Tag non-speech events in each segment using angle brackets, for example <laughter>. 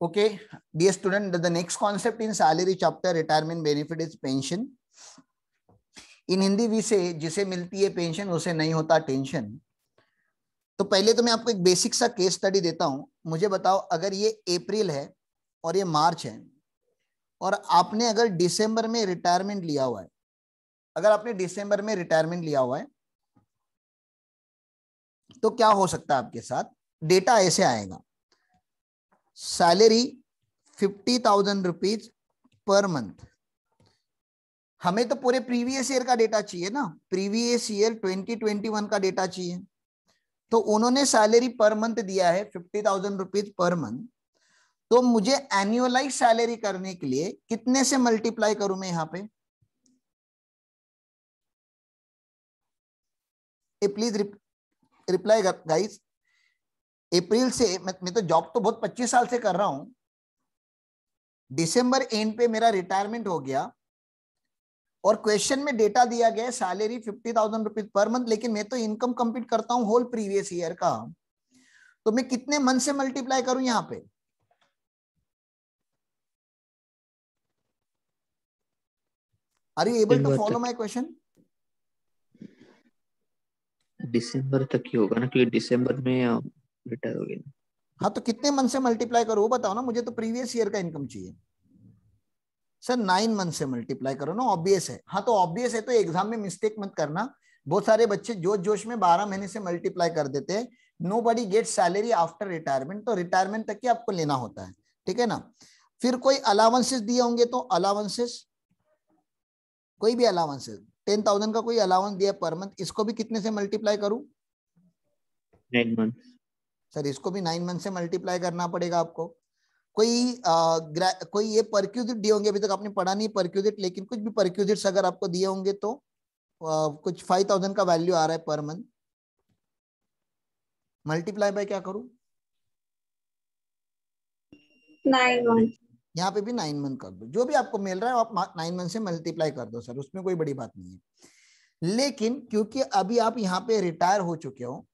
okay, dear student, the next concept in salary chapter, retirement benefit is pension. In Hindi we से जिसे मिलती है pension उसे नहीं होता टेंशन तो पहले तो मैं आपको एक बेसिक सा केस स्टडी देता हूँ। मुझे बताओ, अगर ये अप्रैल है और ये मार्च है, और आपने अगर दिसंबर में रिटायरमेंट लिया हुआ है, अगर आपने दिसंबर में रिटायरमेंट लिया हुआ है तो क्या हो सकता है आपके साथ? डेटा ऐसे आएगा। Salary fifty thousand rupees per month हमें तो पूरे प्रीवियस ईयर का डेटा चाहिए ना। प्रीवियस ईयर 2021 का डेटा चाहिए। तो उन्होंने सैलरी पर मंथ दिया है fifty thousand rupees per month तो मुझे एनुअलाइज सैलरी करने के लिए कितने से मल्टीप्लाई करूँ मैं यहाँ पे? प्लीज़ रिप्लाई गाइस अप्रैल से मैं, मैं तो जॉब तो बहुत पच्चीस साल से कर रहा हूँ। दिसंबर एंड पे मेरा रिटायरमेंट हो गया। और क्वेश्चन में डेटा दिया गया salary fifty thousand rupees per month लेकिन मैं तो इनकम कंप्लीट करता हूँ होल प्रीवियस ईयर का। तो मैं कितने मंथ से मल्टीप्लाई करूँ यहाँ पे? Are you able to follow my question दिसंबर तक ही होगा ना क्योंकि दिसंबर में रिटायर हो गए हाँ तो कितने मंथ से मल्टीप्लाई करो वो बताओ ना मुझे तो प्रीवियस ईयर का इनकम चाहिए। सर नाइन मंथ से मल्टीप्लाई करो ना ऑब्वियस है। हाँ तो ऑब्वियस है तो एग्ज़ाम में मिस्टेक मत करना। बहुत सारे बच्चे जोश जोश में बारह महीने से मल्टीप्लाई कर देते हैं। Nobody get salary after retirement तो रिटायरमेंट तक ही आपको लेना होता है। ठीक है ना? फिर कोई अलाउंसेस दिए होंगे तो अलाउंसेस कोई भी अलाउंसेस टेन थाउज़ेंड का कोई अलाउंस दिया पर मंथ इसको भी कितने से मल्टीप्लाई करूँ? नाइन मंथ सर इसको भी नाइन मंथ से मल्टीप्लाई करना पड़ेगा आपको। कोई आ, कोई ये परक्यूजिट दिए होंगे अभी तक आपने पढ़ा नहीं परक्यूजिट लेकिन कुछ भी परक्यूजिट्स अगर आपको दिए होंगे तो आ, कुछ फाइव थाउज़ेंड का वैल्यू आ रहा है पर मंथ मल्टीप्लाई बाय क्या करूँ? नाइन मंथ यहाँ पे भी नाइन मंथ कर दो। जो भी आपको मिल रहा है आप नाइन मंथ से मल्टीप्लाई कर दो सर। उसमें कोई बड़ी बात नहीं है। लेकिन क्योंकि अभी आप यहाँ पे रिटायर हो चुके हो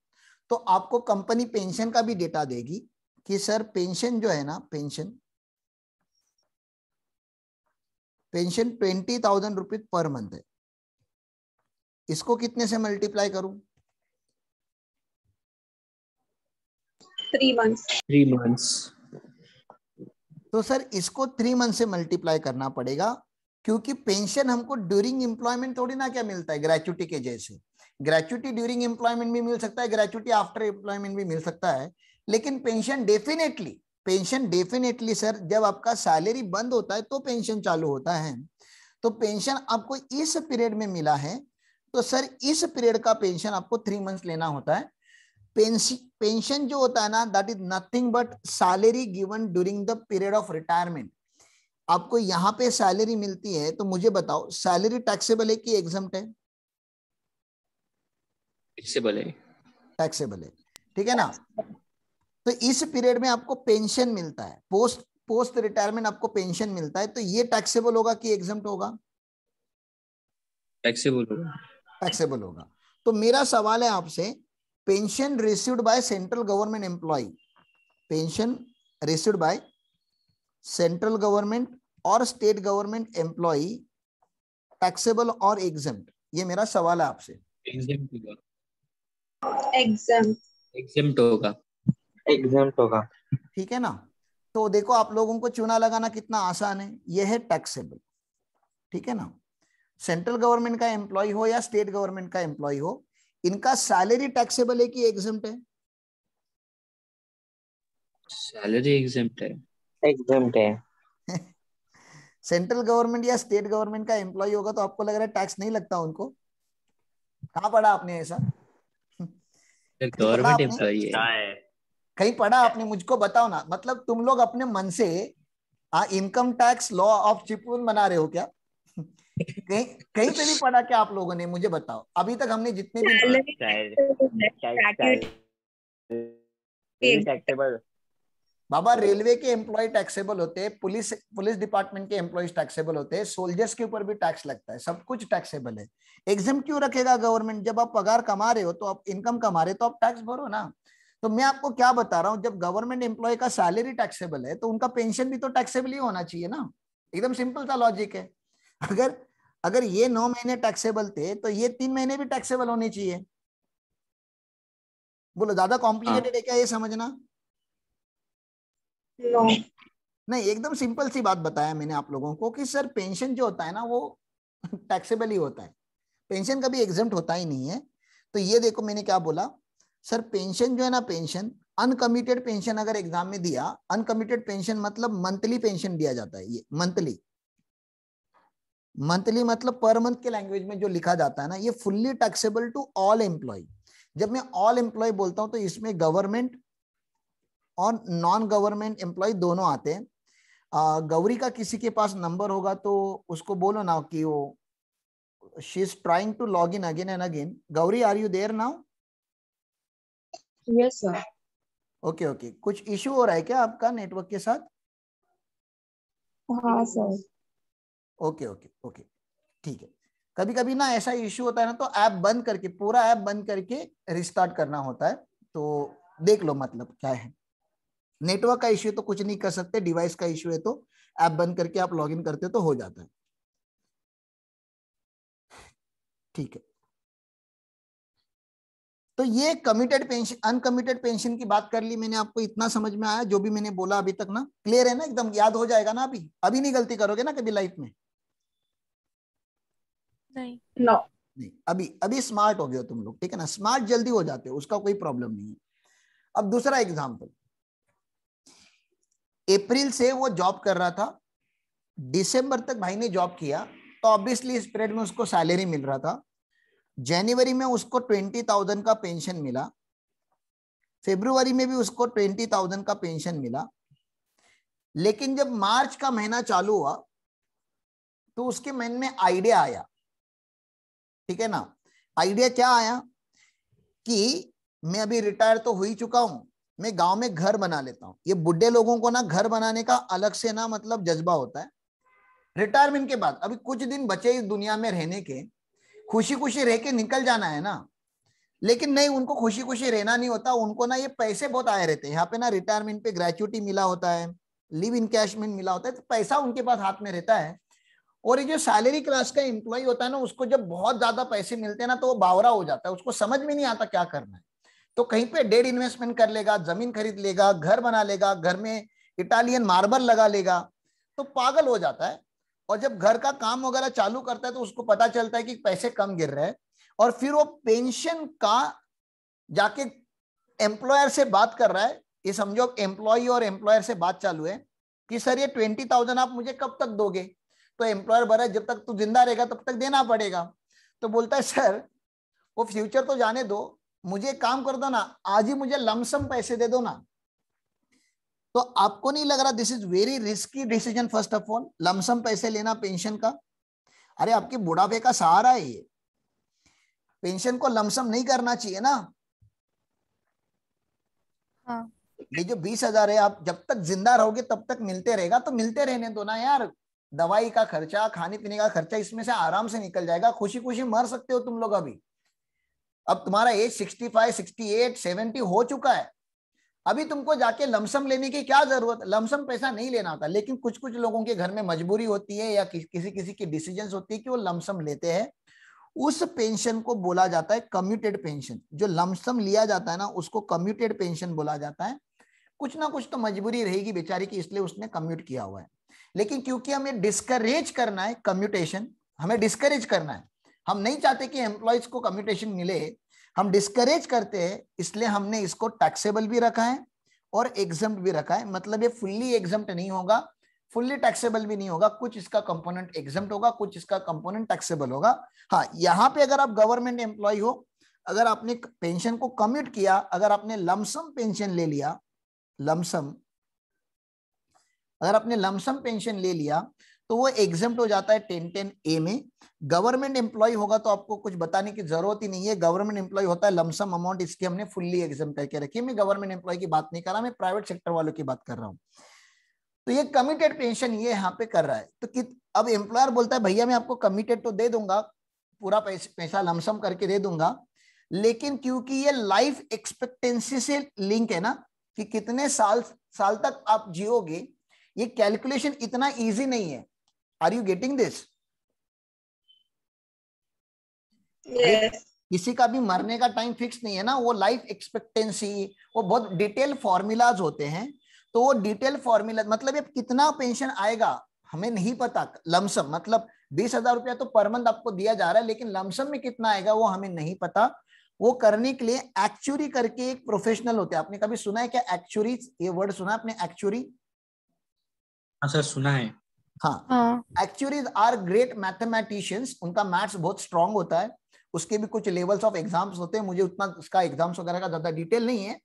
तो आपको कंपनी पेंशन का भी डेटा देगी कि सर पेंशन जो है ना pension pension twenty thousand rupees per month है। इसको कितने से मल्टीप्लाई करूँ? थ्री मंथ्स थ्री मंथ्स तो सर इसको थ्री मंथ से मल्टीप्लाई करना पड़ेगा क्योंकि पेंशन हमको ड्यूरिंग एम्प्लॉयमेंट थोड़ी ना क्या मिलता है ग्रेचुटी के जैसे। ग्रेचुटी ड्यूरिंग एम्प्लॉयमेंट भी मिल सकता है ग्रेचुटी आफ्टर एम्प्लॉयमेंट भी मिल सकता है, लेकिन pension definitely pension definitely sir जब आपका सैलरी बंद होता है तो पेंशन चालू होता है। तो पेंशन आपको इस पीरियड में मिला है तो सर इस पीरियड का पेंशन आपको थ्री मंथ्स लेना होता है। पेंशन जो होता है ना that is nothing but salary given during the period of retirement आपको यहाँ पे सैलरी मिलती है तो मुझे बताओ सैलरी टैक्सेबल है कि एग्ज़ाम है? टैक्सेबल है। टैक्सेबल है। ठीक है ना? तो इस पीरियड में आपको पेंशन मिलता है। पोस्ट पोस्ट रिटायरमेंट आपको पेंशन मिलता है। तो ये टैक्सेबल होगा कि एग्ज़ाम होगा? टैक्सेबल होगा। टैक्सेबल होगा। तो मेरा सवाल है आपसे pension received by central government employee pension received by central government और स्टेट गवर्नमेंट एम्प्लॉय टैक्सेबल और एग्ज़ाम ये मेरा सवाल है आपसे। एग्ज़ाम होगा। एग्ज़ाम एग्ज़ाम होगा। ठीक है ना? तो देखो आप लोगों को चुना लगाना कितना आसान है। यह है टैक्सेबल ठीक है ना? सेंट्रल गवर्नमेंट का एम्प्लॉय हो या स्टेट गवर्नमेंट का एम्प्लॉय हो इनका सैलरी टैक्सेबल है कि एग्ज़ाम है? सैलरी एग्ज़ाम है। एग्ज़ाम है। <laughs> सेंट्रल गवर्नमेंट या स्टेट गवर्नमेंट का एम्प्लॉय होगा तो आपको लग रहा है टैक्स नहीं लगता उनको। कहा पढ़ा आपने ऐसा? गवर्नमेंट एम्प्लॉई है। कहीं पढ़ा आपने? मुझको बताओ ना। मतलब तुम लोग अपने मन से इनकम टैक्स लॉ ऑफ़ चिपून बना रहे हो क्या? <laughs> कहीं कहीं पे भी पढ़ा क्या आप लोगों ने? मुझे बताओ। अभी तक हमने जितने भी टैक्सेबल बाबा रेलवे के एम्प्लॉय टैक्सेबल होते हैं पुलिस पुलिस डिपार्टमेंट के एम्प्लॉय टैक्सेबल होते हैं सोल्जर्स के ऊपर भी टैक्स लगता है सब कुछ टैक्सेबल है। एग्ज़ाम क्यों रखेगा गवर्नमेंट जब आप पगार कमा रहे हो तो आप इनकम कमा रहे हो तो आप टैक्स भरो ना। तो मैं आपको क्या बता रहा हूँ जब गवर्नमेंट एम्प्लॉय का सैलरी टैक्सेबल है तो उनका पेंशन भी तो टैक्सेबल ही होना चाहिए ना। एकदम सिंपल सा लॉजिक है। अगर अगर ये नौ महीने टैक्सेबल थे तो ये तीन महीने भी टैक्सेबल होने चाहिए। बोलो ज़्यादा कॉम्प्लिकेटेड है क्या ये समझना? नहीं, एकदम सिंपल सी बात बताया मैंने आप लोगों को कि सर पेंशन जो होता है ना, वो <laughs> टैक्सेबल ही होता है। पेंशन कभी एग्ज़ाम होता ही नहीं है। तो ये देखो मैंने क्या बोला, सर पेंशन जो है ना पेंशन अनकमिटेड पेंशन अगर एग्ज़ाम में दिया अनकमिटेड पेंशन मतलब मंथली पेंशन दिया जाता है ये मंथली मंथली मतलब पर मंथ के लैंग्वेज में जो लिखा जाता है ना, ये fully taxable to all employee जब मैं ऑल एम्प्लॉय बोलता हूँ तो इसमें गवर्नमेंट और नॉन गवर्नमेंट एम्प्लॉय दोनों आते हैं। गौरी का किसी के पास नंबर होगा तो उसको बोलो ना कि वो she is trying to log in again and again Gauri are you there now yes sir okay okay कुछ इशू हो रहा है क्या आपका नेटवर्क के साथ? हाँ सर ओके ओके ओके ठीक है। कभी कभी ना ऐसा इश्यू होता है ना तो ऐप बंद करके पूरा ऐप बंद करके रिस्टार्ट करना होता है। तो देख लो मतलब क्या है। नेटवर्क का इश्यू तो कुछ नहीं कर सकते डिवाइस का इश्यू है तो ऐप बंद करके आप लॉगिन करते तो हो जाता है। ठीक है। तो ये कमिटेड पेंशन अनकमिटेड पेंशन की बात कर ली मैंने आपको इतना समझ में आया जो भी मैंने बोला अभी तक ना क्लियर है ना एकदम याद हो जाएगा ना अभी? अभी नहीं गलती करोगे ना कभी लाइफ में? नहीं। नो नहीं अभी अभी स्मार्ट हो गए हो तुम लोग ठीक है ना? स्मार्ट जल्दी हो जाते हो उसका कोई प्रॉब्लम नहीं है। अब दूसरा एग्ज़ाम्पल अप्रैल से वो जॉब कर रहा था, दिसंबर तक भाई ने जॉब किया तो ऑब्वियसली इस पीरियड में उसको सैलरी मिल रहा था। जनवरी में उसको ट्वेंटी थाउज़ेंड का पेंशन मिला। फेब्रुवरी में भी उसको ट्वेंटी थाउज़ेंड का पेंशन मिला। लेकिन जब मार्च का महीना चालू हुआ तो उसके मन में आइडिया आया। ठीक है ना? आइडिया क्या आया? कि मैं अभी रिटायर तो हो ही चुका हूँ मैं गाँव में घर बना लेता हूँ। ये बुढ़े लोगों को ना घर बनाने का अलग से ना मतलब जज्बा होता है। रिटायरमेंट के बाद, अभी कुछ दिन बचे इस दुनिया में रहने के खुशी खुशी रह के निकल जाना है ना। लेकिन नहीं, उनको खुशी खुशी रहना नहीं होता, उनको ना ये पैसे बहुत आए रहते हैं। यहाँ पे ना रिटायरमेंट पे ग्रेचुटी मिला होता है लिव इनकैशमेंट मिला होता है तो पैसा उनके पास हाथ में रहता है। और ये जो सैलरी क्लास का एम्प्लॉय होता है ना, उसको जब बहुत ज़्यादा पैसे मिलते हैं ना तो वो बावरा हो जाता है। उसको समझ में नहीं आता क्या करना है। तो कहीं पे डेड इन्वेस्टमेंट कर लेगा, ज़मीन खरीद लेगा, घर बना लेगा, घर में इटालियन मार्बल लगा लेगा तो पागल हो जाता है। और जब घर का काम वगैरह चालू करता है तो उसको पता चलता है कि पैसे कम गिर रहे हैं। और फिर वो पेंशन का जाके एम्प्लॉयर से बात कर रहा है, ये समझो एम्प्लॉय और एम्प्लॉयर से बात चालू है कि सर ये ट्वेंटी थाउज़ेंड आप मुझे कब तक दोगे? तो एम्प्लॉयर बोला जब तक तू ज़िंदा रहेगा तब तक देना पड़ेगा। तो बोलता है, सर, वो फ्यूचर तो जाने दो मुझे काम कर दो ना आज ही मुझे लमसम पैसे दे दो ना। तो आपको नहीं लग रहा this is very risky decision first of all lump sum पैसे लेना पेंशन का? अरे आपके बुढ़ापे का सहारा है ये। पेंशन को लमसम नहीं करना चाहिए ना। हाँ। ये जो बीस हज़ार है आप जब तक ज़िंदा रहोगे तब तक मिलते रहेगा तो मिलते रहने दो ना यार। दवाई का खर्चा खाने पीने का खर्चा इसमें से आराम से निकल जाएगा खुशी खुशी मर सकते हो तुम लोग अभी। अब तुम्हारा age sixty five sixty eight seventy हो चुका है। अभी तुमको जाके लमसम लेने की क्या ज़रूरत? लमसम पैसा नहीं लेना होता लेकिन कुछ कुछ लोगों के घर में मजबूरी होती है या कि, किसी किसी की डिसीज़न होती है कि वो लमसम लेते हैं। उस पेंशन को बोला जाता है कम्यूटेड पेंशन जो लमसम लिया जाता है ना उसको कम्यूटेड पेंशन बोला जाता है। कुछ ना कुछ तो मजबूरी रहेगी बेचारी की इसलिए उसने कम्यूट किया हुआ है। लेकिन क्योंकि हमें डिस्करेज करना है कम्यूटेशन हमें डिस्करेज करना है हम नहीं चाहते कि एम्प्लॉयज़ को कम्यूटेशन मिले, हम डिस्करेज करते हैं, इसलिए हमने इसको टैक्सेबल भी रखा है और एग्ज़ाम भी रखा है। मतलब ये फुल्ली एग्ज़ाम नहीं होगा फुल्ली टैक्सेबल भी नहीं होगा, कुछ इसका कंपोनेंट एग्ज़ाम होगा, कुछ इसका कंपोनेंट टैक्सेबल होगा। हाँ यहाँ पे अगर आप गवर्नमेंट एम्प्लॉय हो, अगर आपने पेंशन को कम्यूट किया, अगर आपने लमसम पेंशन ले लिया लमसम अगर आपने लमसम पेंशन ले लिया तो वो एग्ज़ाम हो जाता है टेन टेन ए में। गवर्नमेंट एम्प्लॉय होगा तो आपको कुछ बताने की ज़रूरत ही नहीं है। गवर्नमेंट एम्प्लॉय होता है लमसम अमाउंट इसकी हमने फुल्ली एग्ज़ाम करके रखी मैं गवर्नमेंट एम्प्लॉय की बात नहीं कर रहा, मैं प्राइवेट सेक्टर वालों की बात कर रहा हूँ। तो ये कमिटेड पेंशन ये यहाँ पे कर रहा है। तो कि अब एम्प्लॉयर बोलता है, भैया, मैं आपको कमिटेड तो दे दूँगा, पूरा पैसा लमसम करके दे दूँगा, लेकिन क्योंकि ये लाइफ एक्सपेक्टेंसी से लिंक है ना, कि कितने साल साल तक आप जियोगे, ये कैलकुलेशन इतना इजी नहीं है। आर यू गेटिंग दिस किसी का भी मरने का टाइम फिक्स नहीं है ना वो लाइफ एक्सपेक्टेंसी वो बहुत डिटेल फॉर्मूलाज होते हैं तो वो डिटेल फॉर्मूला मतलब ये कितना पेंशन आएगा हमें नहीं पता लमसम मतलब बीस हज़ार रुपया तो पर मंथ आपको दिया जा रहा है लेकिन लमसम में कितना आएगा वो हमें नहीं पता। वो करने के लिए एक्चुरी करके एक प्रोफेशनल होते हैं। आपने कभी सुना है क्या एक्चुरी ये वर्ड सुना है आपने एक्चुरी हाँ सर सुना है। हाँ। Actually actuaries are great mathematicians उनका मैथ्स बहुत स्ट्रांग होता है। उसके भी कुछ लेवल्स ऑफ़ एग्ज़ाम्स होते हैं मुझे उतना उसका एग्ज़ाम्स वगैरह का ज़्यादा डिटेल नहीं है।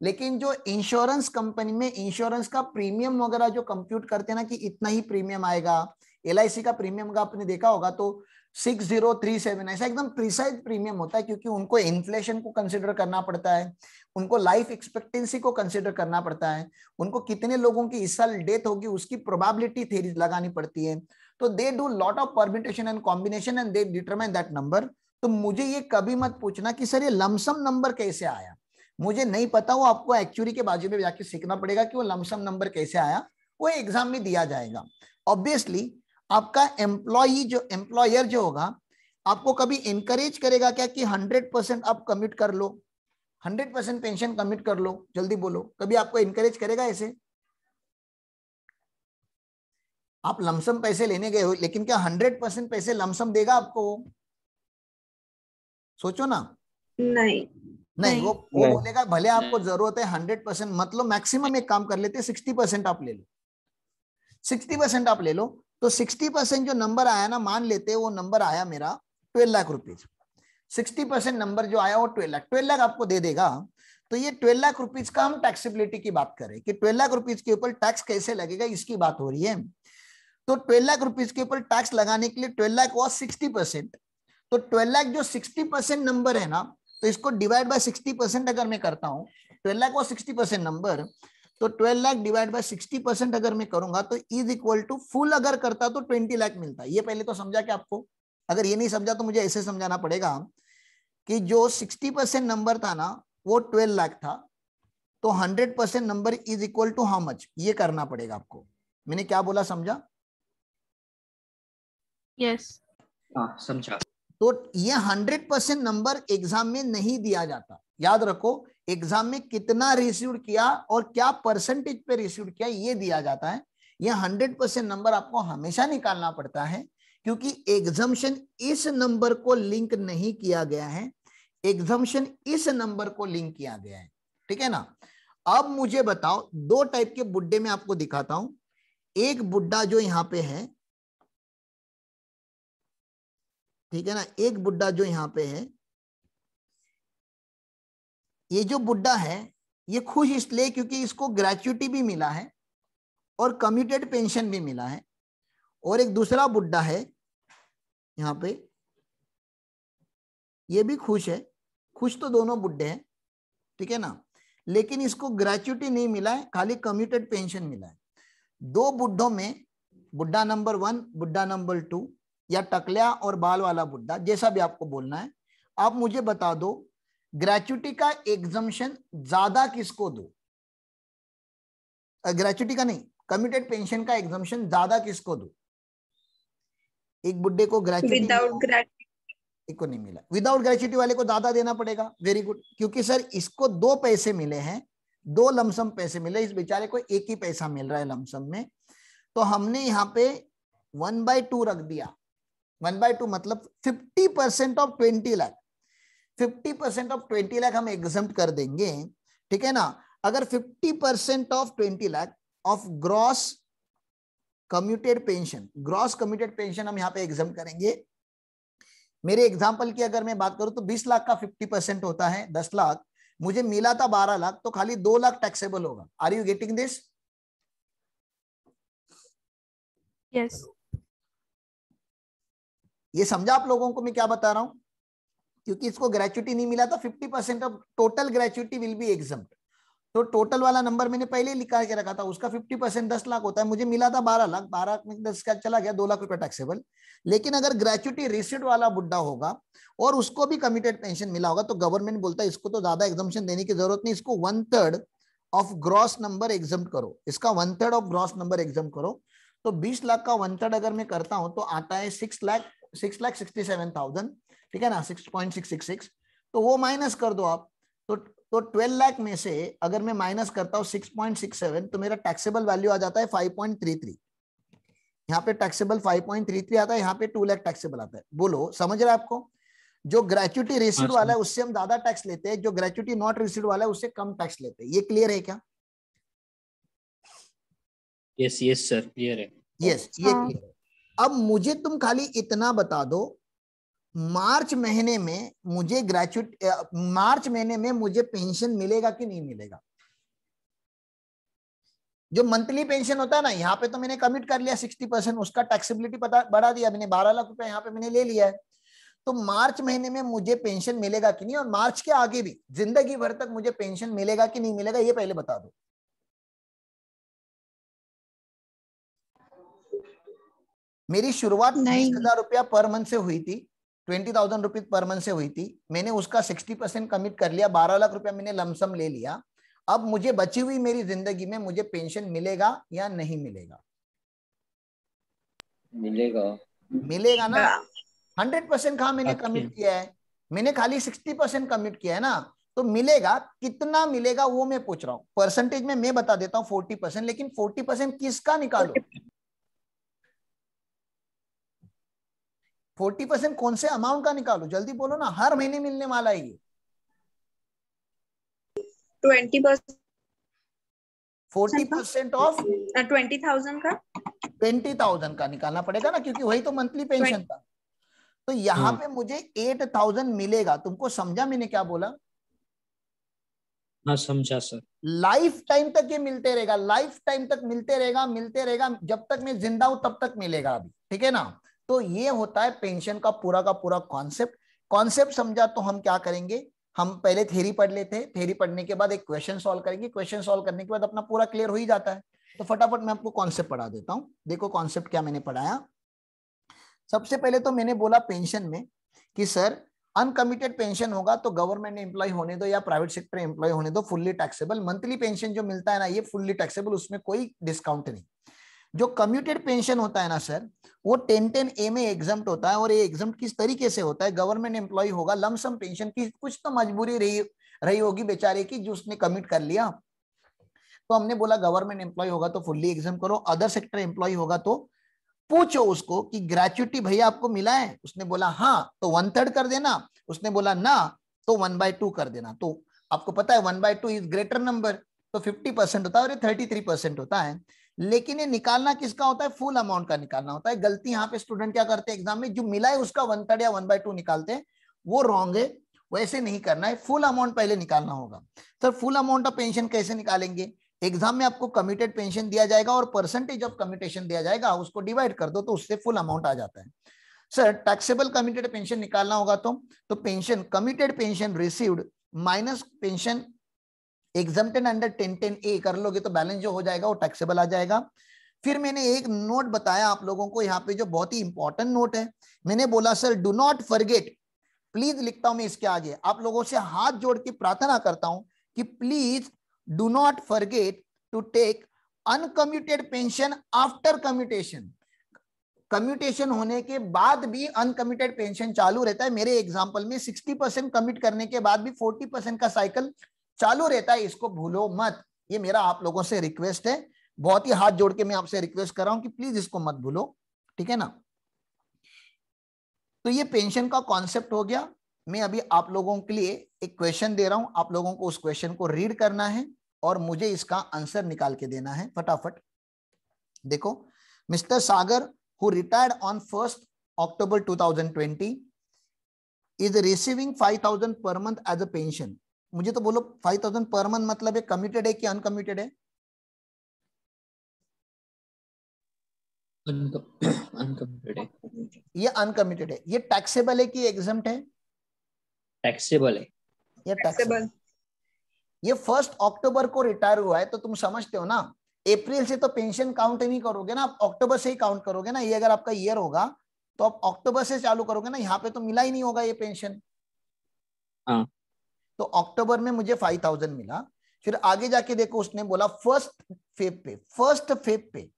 लेकिन जो इंश्योरेंस कंपनी में इंश्योरेंस का प्रीमियम वगैरह जो कंप्यूट करते हैं ना कि इतना ही प्रीमियम आएगा LIC का प्रीमियम का आपने देखा होगा तो सिक्स ज़ीरो थ्री सेवन। ऐसा एकदम प्रिसाइज प्रीमियम होता है क्योंकि उनको इन्फ्लेशन को कंसिडर करना पड़ता है, उनको लाइफ एक्सपेक्टेंसी को कंसिडर करना पड़ता है, उनको कितने लोगों की इस साल डेथ होगी उसकी प्रोबेबिलिटी थेरी लगानी पड़ती है। तो they do lot of permutation and combination and they determine that number तो मुझे ये कभी मत पूछना कि सर ये लमसम नंबर कैसे आया? मुझे नहीं पता, वो आपको एक्चुअली के बाजू में जाके सीखना पड़ेगा कि वो लमसम नंबर कैसे आया। वो एग्ज़ाम में दिया जाएगा। ऑब्वियसली आपका एम्प्लॉई जो एम्प्लॉयर जो होगा आपको कभी इंकरेज करेगा क्या कि हंड्रेड परसेंट आप कमिट कर लो? हंड्रेड परसेंट पेंशन कमिट कर लो? जल्दी बोलो। कभी आपको इंकरेज करेगा ऐसे? आप लमसम पैसे लेने गए हो लेकिन क्या हंड्रेड परसेंट पैसे लमसम देगा आपको वो? सोचो ना। नहीं। नहीं नहीं। वो वो बोलेगा भले आपको ज़रूरत है हंड्रेड परसेंट मतलब मैक्सिमम एक काम कर लेते सिक्सटी परसेंट आप ले लो। सिक्सटी परसेंट आप ले लो तो सिक्सटी परसेंट जो नंबर आया ना, मान लेते वो नंबर आया मेरा twelve lakh rupees. Sixty percent number जो आया वो ट्वेल्व लाख। ट्वेल्व लाख आपको दे देगा। तो ये ट्वेल्व लाख रुपीज़ का हम टैक्सेबिलिटी की बात करें कि ट्वेल्व लाख रुपीज़ के ऊपर टैक्स कैसे लगेगा, इसकी बात हो रही है। तो ट्वेल्व लाख रुपीज़ के ऊपर टैक्स लगाने के लिए twelve lakh was sixty percent. तो ट्वेल्व लाख जो सिक्सटी परसेंट नंबर है ना तो इसको डिवाइड बाय सिक्सटी परसेंट अगर मैं करता हूँ, twelve lakh was sixty percent number. तो twelve lakh divide by sixty percent अगर मैं करूँगा तो इज़ इक्वल टू फुल अगर करता तो ट्वेंटी लाख मिलता। ये पहले तो समझा क्या आपको? अगर ये नहीं समझा तो मुझे ऐसे समझाना पड़ेगा कि जो सिक्सटी परसेंट नंबर था ना वो ट्वेल्व लाख था तो hundred percent number is equal to how much ये करना पड़ेगा आपको। मैंने क्या बोला समझा? यस हाँ समझा। तो ये हंड्रेड परसेंट नंबर एग्ज़ाम में नहीं दिया जाता। याद रखो एग्ज़ाम में कितना रिसीव किया और क्या परसेंटेज पे रिसीव किया, ये दिया जाता है। ये हंड्रेड परसेंट नंबर आपको हमेशा निकालना पड़ता है, क्योंकि एग्जामेशन इस नंबर को लिंक नहीं किया गया है। एग्जामेशन इस नंबर को लिंक किया गया है, ठीक है ना? अब मुझे बताओ, दो टाइप के बुड्ढे में आपको दिखाता हूँ। एक बुड्ढा जो यहाँ पे है, ठीक है ना? एक बुड्ढा जो यहाँ पे है ये जो बुड्ढा है, ये खुश इसलिए क्योंकि इसको ग्रेचुटी भी मिला है और कम्यूटेड पेंशन भी मिला है। और एक दूसरा बुड्ढा है, यहाँ पे, ये भी खुश है। खुश तो दोनों बुड्ढे हैं, ठीक है ना? लेकिन इसको ग्रेचुटी नहीं मिला है, खाली कम्यूटेड पेंशन मिला है। दो बुड्ढों में, बुड्ढा नंबर वन बुड्ढा नंबर टू या टकलिया और बाल वाला बुड्ढा, जैसा भी आपको बोलना है, आप मुझे बता दो ग्रेचुटी का एग्जम्पशन ज़्यादा किसको दो? ग्रेचुटी का नहीं कमिटेड पेंशन का एग्जम्पशन ज़्यादा किसको दो? एक बुड्ढे को ग्रेचुटी विदाउट ग्रेट को नहीं मिला। विदाउट ग्रेचुटी वाले को ज़्यादा देना पड़ेगा। वेरी गुड क्योंकि सर इसको दो पैसे मिले हैं दो लमसम पैसे मिले इस बेचारे को एक ही पैसा मिल रहा है लमसम में। तो हमने यहाँ पे वन बाय टू रख दिया। वन बाय टू मतलब fifty percent of twenty lakh fifty percent of twenty lakh हम एग्ज़ाम कर देंगे ठीक है ना? अगर fifty percent of twenty lakh of gross commuted pension gross commuted pension हम यहाँ पे एग्ज़ाम करेंगे। मेरे एग्ज़ाम्पल की अगर मैं बात करूँ तो 20 लाख का 50 परसेंट होता है 10 लाख। मुझे मिला था 12 लाख तो खाली 2 लाख टैक्सेबल होगा। Are you getting this yes ये समझा आप लोगों को मैं क्या बता रहा हूँ? क्योंकि इसको ग्रेचुटी नहीं मिला था fifty percent of total gratuity will be exam तो टोटल वाला नंबर मैंने पहले लिखा के रखा था, उसका फिफ्टी परसेंट दस लाख होता है, मुझे मिला था बारह लाख, बारह में दस का चला गया, दो लाख रुपए टैक्सेबल लेकिन अगर ग्रेचुटी रिसिट वाला बुड्ढा होगा और उसको भी कमिटेड पेंशन मिला होगा तो गवर्नमेंट बोलता है, इसको तो ज़्यादा एग्जामेशन देने की ज़रूरत नहीं, इसको one third of gross number exam करो। इसका one third of gross number exam करो। तो बीस लाख का वन थर्ड अगर मैं करता हूँ तो आता है six lakh six lakh sixty seven thousand ठीक है ना? Six point six six. Six तो वो माइनस कर दो आप। तो तो ट्वेल्व लाख में से अगर मैं माइनस करता हूँ सिक्स पॉइंट सिक्स सेवन तो मेरा टैक्सेबल वैल्यू आ जाता है फाइव पॉइंट थ्री थ्री। यहाँ पे taxable five point three three आता है यहाँ पे टू लाख टैक्सेबल आता है। बोलो समझ रहे आपको? जो ग्रेचुटी रिसीव हाँ, वाला है उससे हम ज़्यादा टैक्स लेते हैं जो ग्रेचुटी नॉट रिसीव वाला है उससे कम टैक्स लेते हैं। ये क्लियर है क्या? यस यस सर क्लियर है। यस ये हाँ। क्लियर है। अब मुझे तुम खाली इतना बता दो, मार्च महीने में मुझे ग्रेचुट मार्च महीने में मुझे पेंशन मिलेगा कि नहीं मिलेगा? जो मंथली पेंशन होता है ना, यहाँ पे तो मैंने कमिट कर लिया सिक्सटी परसेंट उसका टैक्सेबिलिटी बढ़ा दिया मैंने, बारह लाख रुपया यहाँ पे मैंने ले लिया है। तो मार्च महीने में मुझे पेंशन मिलेगा कि नहीं? और मार्च के आगे भी, ज़िंदगी भर तक मुझे पेंशन मिलेगा कि नहीं मिलेगा, ये पहले बता दो। मेरी शुरुआत नहीं। बीस हज़ार रुपया पर मंथ से हुई थी twenty thousand rupees per month से हुई थी। मैंने उसका सिक्सटी परसेंट कमिट कर लिया बारह लाख रुपया मैंने लमसम ले लिया। अब मुझे बची हुई मेरी ज़िंदगी में मुझे पेंशन मिलेगा या नहीं मिलेगा? मिलेगा। मिलेगा ना? हंड्रेड परसेंट कहा मैंने कमिट किया है? मैंने खाली सिक्सटी परसेंट कमिट किया है ना? तो मिलेगा कितना मिलेगा वो मैं पूछ रहा हूँ। परसेंटेज में मैं बता देता हूँ फोर्टी परसेंट लेकिन फोर्टी परसेंट किसका निकालो? फोर्टी परसेंट कौन से अमाउंट का निकालो? जल्दी बोलो ना हर महीने मिलने वाला है ये। Twenty percent. Forty percent of twenty thousand का। ट्वेंटी थाउज़ेंड का निकालना पड़ेगा ना क्योंकि वही तो मंथली पेंशन था। तो यहाँ हम्म। पे मुझे एट थाउज़ेंड मिलेगा। तुमको समझा मैंने क्या बोला? हाँ समझा सर। लाइफ टाइम तक ये मिलते रहेगा। लाइफ टाइम तक मिलते रहेगा मिलते रहेगा। जब तक मैं ज़िंदा हूँ तब तक मिलेगा अभी। ठीक है ना? तो ये होता है पेंशन का पूरा का पूरा कॉन्सेप्ट कॉन्सेप्ट समझा तो हम क्या करेंगे? हम पहले थेरी पढ़ लेते हैं। थेरी पढ़ने के बाद एक क्वेश्चन सॉल्व करेंगे। क्वेश्चन सॉल्व करने के बाद अपना पूरा क्लियर हो ही जाता है। तो फटाफट मैं आपको कॉन्सेप्ट पढ़ा देता हूँ। देखो कॉन्सेप्ट क्या मैंने पढ़ाया। सबसे पहले तो मैंने बोला पेंशन में कि, सर अनकमिटेड पेंशन होगा तो गवर्नमेंट एम्प्लॉय होने दो या प्राइवेट सेक्टर एम्प्लॉय होने दो फुल्ली टैक्सेबल मंथली पेंशन जो मिलता है ना, ये फुल्ली टैक्सेबल उसमें कोई डिस्काउंट नहीं। जो कम्यूटेड पेंशन होता है ना सर वो टेन टेन ए में एग्ज़ाम होता है और ये एग्ज़ाम किस तरीके से होता है? गवर्नमेंट एम्प्लॉय होगा लमसम पेंशन की कुछ तो मजबूरी रही रही होगी बेचारे की, जो उसने कमिट कर लिया। तो हमने बोला गवर्नमेंट एम्प्लॉय होगा तो फुल्ली एग्ज़ाम करो अदर सेक्टर एम्प्लॉय होगा तो पूछो उसको कि ग्रेचुटी भैया आपको मिला है? उसने बोला हाँ तो वन थर्ड कर देना। उसने बोला, ना तो वन बाय टू कर देना। तो आपको पता है one by two is greater number तो फिफ्टी परसेंट होता है और थर्टी थ्री परसेंट होता है। लेकिन ये निकालना किसका होता है? फुल अमाउंट का निकालना होता है। गलती यहाँ पे स्टूडेंट क्या करते हैं एग्ज़ाम में? जो मिला है उसका वन थर्ड या वन बाय टू निकालते हैं। वो रॉन्ग है, वैसे नहीं करना है। फुल अमाउंट पहले निकालना होगा। Sir, full amount of pension कैसे निकालेंगे? एग्ज़ाम में आपको कमिटेड पेंशन दिया जाएगा और परसेंटेज ऑफ़ कमिटेशन दिया जाएगा। उसको डिवाइड कर दो तो उससे फुल अमाउंट आ जाता है। सर, टैक्सेबल कमिटेड पेंशन निकालना होगा तो? तो pension, committed pension received minus pension exempted under ten ten A कर लोगे तो बैलेंस जो हो जाएगा वो टैक्सेबल आ जाएगा। फिर मैंने एक नोट बताया आप लोगों को यहाँ पे जो बहुत ही इंपॉर्टेंट नोट है। मैंने बोला sir do not forget please लिखता हूँ मैं इसके आगे। आप लोगों से हाथ जोड़ के प्रार्थना करता हूँ कि please do not forget to take uncommuted pension after commutation commutation होने के बाद भी अनकमिटेड पेंशन चालू रहता है। मेरे एग्ज़ाम्पल में 60 परसेंट कमिट करने के बाद भी 40 परसेंट का साइकिल चालू रहता है, इसको भूलो मत। ये मेरा आप लोगों से रिक्वेस्ट है। बहुत ही हाथ जोड़ के मैं आपसे रिक्वेस्ट कर रहा हूँ कि प्लीज़ इसको मत भूलो, ठीक है ना? तो ये पेंशन का कॉन्सेप्ट हो गया। मैं अभी आप लोगों के लिए एक क्वेश्चन दे रहा हूँ। आप लोगों को उस क्वेश्चन को रीड करना है और मुझे इसका आंसर निकाल के देना है, फटाफट। देखो, mister Sagar, who retired on 1st October 2020 is receiving 5000 per month as a pension मुझे तो बोलो 5000 पर मंथ मतलब है कमिटेड है कि अनकमिटेड है? अनकमिटेड <coughs> है। ये अनकमिटेड है। ये टैक्सेबल है कि एग्जाम्प्ट है? टैक्सेबल है। ये टैक्सेबल टैक्सेबल ये फ़र्स्ट अक्टूबर को रिटायर हुआ है तो तुम समझते हो ना? अप्रैल से तो पेंशन काउंट नहीं करोगे ना आप अक्टूबर से ही काउंट करोगे ना ये अगर आपका ईयर होगा तो आप अक्टूबर से चालू करोगे ना यहाँ पे तो मिला ही नहीं होगा ये पेंशन हाँ। तो अक्टूबर में मुझे फाइव थाउज़ेंड मिला। फिर आगे जाके देखो उसने बोला फ़र्स्ट फेब पे फ़र्स्ट फेब पे।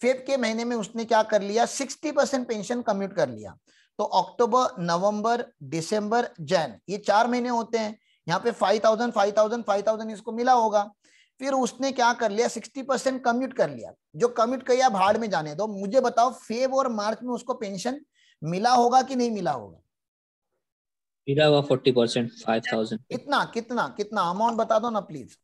फेब के महीने में उसने क्या कर लिया? सिक्सटी परसेंट पेंशन कम्यूट कर लिया। तो अक्टूबर, नवंबर, दिसंबर, जैन, ये चार महीने होते हैं। यहाँ पे five thousand five thousand five thousand इसको मिला होगा। फिर उसने क्या कर लिया? सिक्सटी परसेंट कम्यूट कर लिया। जो कम्यूट किया भाड़ में जाने दो। मुझे बताओ फेब और मार्च में उसको पेंशन मिला होगा कि नहीं मिला होगा? मिला हुआ फोर्टी परसेंट फाइव थाउज़ेंड कितना कितना कितना? अमाउंट बता दो ना प्लीज़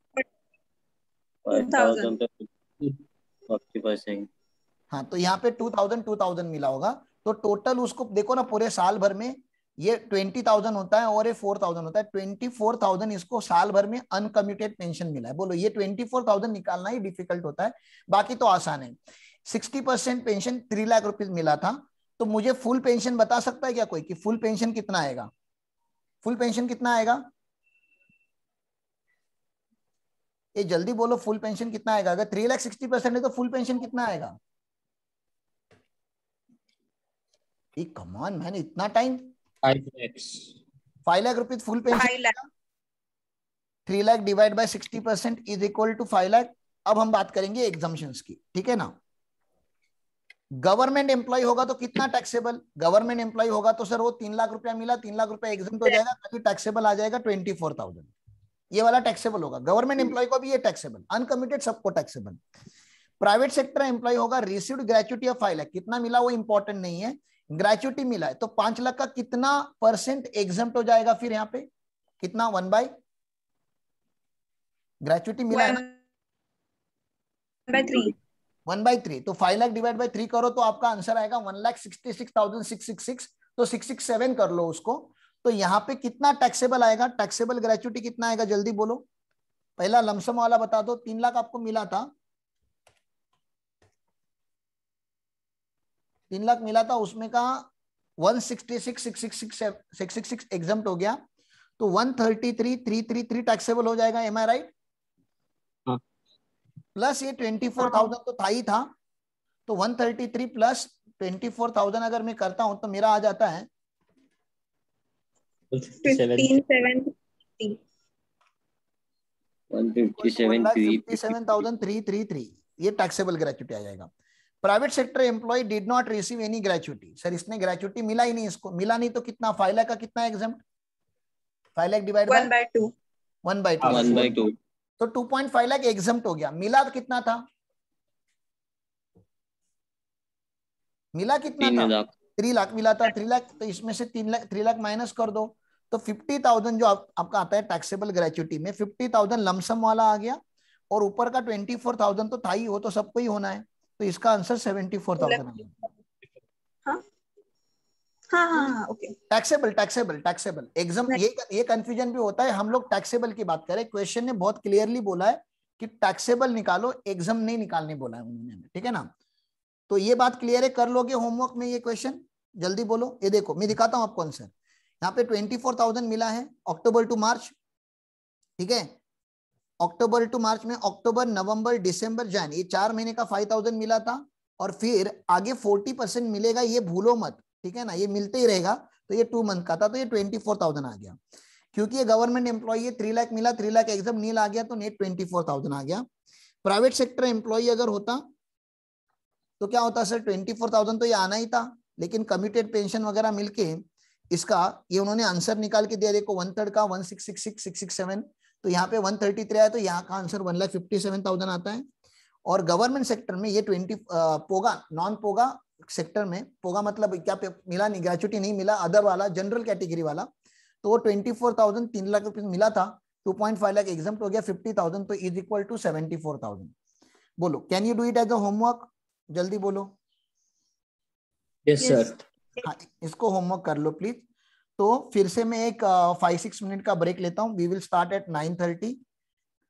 हाँ तो यहाँ पे टू थाउज़ेंड टू थाउज़ेंड मिला होगा। तो टोटल उसको देखो ना पूरे साल भर में ये ट्वेंटी थाउज़ेंड होता है और ये फोर थाउज़ेंड होता है। ट्वेंटी फोर थाउज़ेंड इसको साल भर में अनकम्यूटेड पेंशन मिला है। बोलो ये ट्वेंटी फोर थाउज़ेंड निकालना ही डिफ़िकल्ट होता है। बाकी तो आसान है। Sixty percent pension three lakh rupees मिला था। तो मुझे फुल पेंशन बता सकता है क्या कोई कि फुल पेंशन कितना आएगा? फुल पेंशन कितना आएगा? ये जल्दी बोलो फुल पेंशन कितना आएगा? अगर थ्री लाख सिक्सटी परसेंट है तो फुल पेंशन कितना आएगा? कमान मैंने इतना time five lakh rupees full pension three lakh divide by sixty percent is equal to five lakh अब हम बात करेंगे एग्जामेशन की ठीक है ना? गवर्नमेंट एम्प्लॉय होगा तो कितना टैक्सेबल गवर्नमेंट एम्प्लॉय होगा तो सर वो तीन लाख रुपया मिला तीन लाख रुपया एग्ज़ाम हो जाएगा तभी टैक्सेबल आ जाएगा ट्वेंटी फोर थाउज़ेंड ये वाला टैक्सेबल होगा। गवर्नमेंट एम्प्लॉय को भी ये टैक्सेबल अनकमिटेड सबको टैक्सेबल प्राइवेट सेक्टर एम्प्लॉय होगा received gratuity of five lakh कितना मिला वो इंपॉर्टेंट नहीं है। ग्रेचुटी मिला है तो पाँच लाख का कितना परसेंट एग्ज़ाम हो जाएगा फिर यहाँ पे? कितना? वन बाय ग्रेचुटी मिला है। वन बाई थ्री तो five lakh divide by three करो तो आपका आंसर आएगा one lakh sixty six thousand six six six तो सिक्स सिक्स सेवन कर लो उसको। तो यहाँ पे कितना टैक्सेबल आएगा? टैक्सेबल ग्रेचुटी कितना आएगा? जल्दी बोलो। पहला लमसम वाला बता दो, तीन लाख आपको मिला था। तीन लाख मिला था, उसमें का one sixty six six six six six six six exam हो गया। तो one thirty three three three three taxable हो जाएगा एम आई राइट। प्लस ये ट्वेंटी फोर थाउज़ेंड तो था ही था। तो one thirty three plus twenty four thousand अगर मैं करता हूँ तो मेरा आ जाता है। Fifty seven fifteen seven one fifty seven fifty seven thousand three three three ये टैक्सेबल ग्रेचुटी आ जाएगा। Private sector employ did not receive any gratuity sir इसने ग्रेचुटी मिला ही नहीं इसको। मिला नहीं तो कितना? फाइव लाख का कितना exam five lakh divide one by two one by two one by two तो two point five lakh exam हो गया। मिला तो कितना था? मिला कितना था? थ्री लाख मिला था थ्री लाख तो इसमें से तीन लाख थ्री लाख माइनस कर दो। तो फिफ्टी थाउज़ेंड जो आप, आपका आता है टैक्सेबल ग्रेचुटी में फिफ्टी थाउज़ेंड लमसम वाला आ गया। और ऊपर का ट्वेंटी फोर थाउज़ेंड तो था ही हो तो सबको ही होना है। तो इसका answer seventy four thousand taxable taxable taxable exam ये ये कंफ्यूजन भी होता है। हम लोग टैक्सेबल की बात करें। क्वेश्चन ने बहुत क्लियरली बोला है कि टैक्सेबल निकालो एग्ज़ाम नहीं निकालने बोला है उन्होंने ठीक है ना? तो ये बात क्लियर है। कर लोगे होमवर्क में ये क्वेश्चन जल्दी बोलो। ये देखो मैं दिखाता हूँ आपको आंसर यहाँ पे ट्वेंटी फोर थाउज़ेंड मिला है अक्टूबर टू मार्च ठीक है? अक्टूबर टू मार्च में अक्टूबर नवंबर दिसंबर जैन ये चार महीने का फाइव थाउज़ेंड मिला था। और फिर आगे फोर्टी परसेंट मिलेगा ये भूलो मत। ठीक है ना? ये मिलते ही रहेगा। तो ये टू मंथ का था तो ये ट्वेंटी फोर थाउज़ेंड आ गया। क्योंकि ये गवर्नमेंट एम्प्लॉय है थ्री लाख मिला थ्री लाख एग्ज़ाम नील आ गया तो नेट ट्वेंटी फोर थाउज़ेंड आ गया। प्राइवेट सेक्टर एम्प्लॉय अगर होता तो क्या होता सर ट्वेंटी फोर थाउज़ेंड तो ये आना ही था। लेकिन कमिटेड पेंशन वगैरह मिलके इसका, ये उन्होंने आंसर निकाल के दिया। देखो वन थर्ड का one six six six six seven तो यहाँ पे वन थर्टी थ्री आया तो यहाँ का answer one lakh fifty seven thousand आता है। और गवर्नमेंट सेक्टर में ये ट्वेंटी पोगा नॉन पोगा सेक्टर में पोगा मतलब क्या पे मिला नहीं ग्रेचुटी नहीं मिला अदर वाला जनरल कैटेगरी वाला तो वो ट्वेंटी फोर थाउज़ेंड तीन लाख रुपीज़ मिला था two point five lakh exam हो गया फिफ्टी थाउज़ेंड तो is equal to seventy four thousand बोलो can you do it as a homework जल्दी बोलो। Yes Yes. सर हाँ इसको होमवर्क कर लो प्लीज़ तो फिर से मैं एक फाइव सिक्स मिनट का ब्रेक लेता हूँ। We will start at nine thirty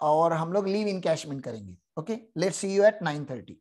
और हम लोग लीव इनकैशमेंट करेंगे। Okay let's see you at nine thirty